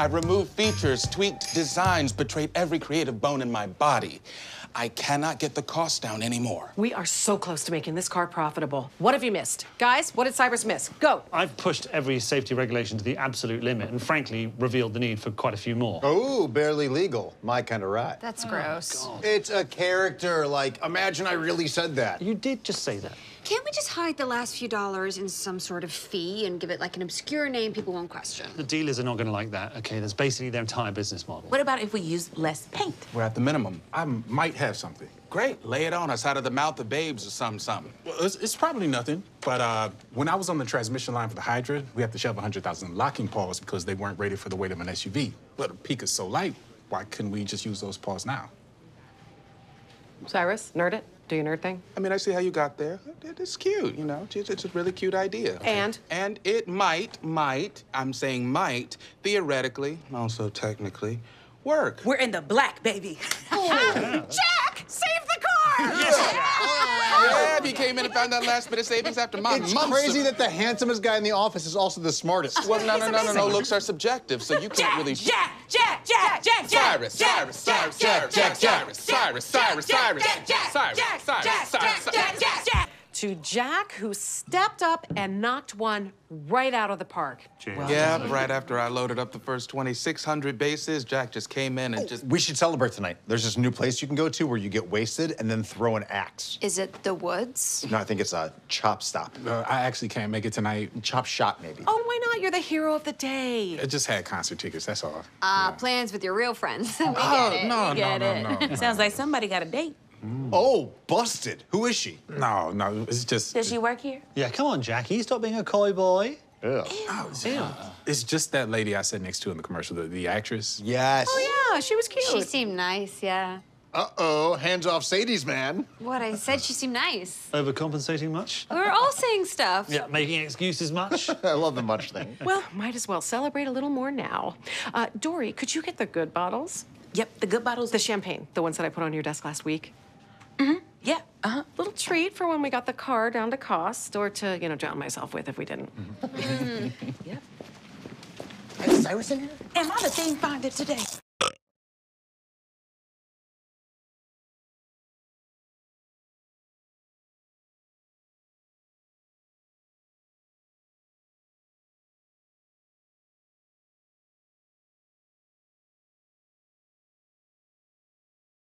I removed features, tweaked designs, betrayed every creative bone in my body. I cannot get the cost down anymore. We are so close to making this car profitable. What have you missed? Guys, what did Cyrus miss? Go. I've pushed every safety regulation to the absolute limit and frankly revealed the need for quite a few more. Oh, barely legal. My kind of ride. That's gross. Oh, it's a character. Like, imagine I really said that. You did just say that. Can't we just hide the last few dollars in some sort of fee and give it like an obscure name people won't question? The dealers are not going to like that, okay? That's basically their entire business model. What about if we use less paint? We're at the minimum. I might have something. Great, lay it on us out of the mouth of babes or something, something. Well, it's, it's probably nothing, but uh, when I was on the transmission line for the Hydra, we had to shove 100,000 locking pawls because they weren't rated for the weight of an SUV. But a Peak is so light, why couldn't we just use those pawls now? Cyrus, nerd it. Do your nerd thing. I mean, I see how you got there. It's cute, you know. It's it's a really cute idea. And? And it might, might, I'm saying might, theoretically, also technically, work. We're in the black, baby. Oh. Jack, save the car! Yeah, he came in and found that last bit of savings after my It's months crazy of... that the handsomest guy in the office is also the smartest. Well, no, no, no, no, no. Looks are subjective, so you can't Jack, really... Jack, Jack, Jack, Jack, Jack, Cyrus, Jack, Cyrus, Cyrus, Cyrus, Jack, Cyrus, Cyrus, Cyrus, Cyrus, Jack, Jack, Cyrus, Jack, Cyrus, Jack, Cyrus, Jack, Cyrus, Jack, Jack, Jack. To Jack, who stepped up and knocked one right out of the park. Yeah, right after I loaded up the first 2,600 bases, Jack just came in and just... We should celebrate tonight. There's this new place you can go to where you get wasted and then throw an axe. Is it the woods? No, I think it's a chop stop. Uh, I actually can't make it tonight. Chop shop, maybe. Oh, why not? You're the hero of the day. I just had concert tickets, that's all. Uh, plans with your real friends. Oh, get no, we get no, it. no, no. Sounds like somebody got a date. Oh, busted. Who is she? No, no, it's just... Does she work here? Yeah, come on, Jackie. Stop being a coy boy. Ew. It's just that lady I sat next to in the commercial, the, the actress. Yes. Oh, yeah, she was cute. She seemed nice, yeah. Uh-oh, hands off Sadie's man. What I said, she seemed nice. Overcompensating much? We are all saying stuff. Yeah, making excuses much? I love the much thing. Well, might as well celebrate a little more now. Uh, Dori, could you get the good bottles? Yep, the good bottles. The champagne, the ones that I put on your desk last week. Yeah, uh-huh. Little treat for when we got the car down to cost, or to, you know, drown myself with if we didn't. Yep. Is Cyrus in here? Am I the thing finder today?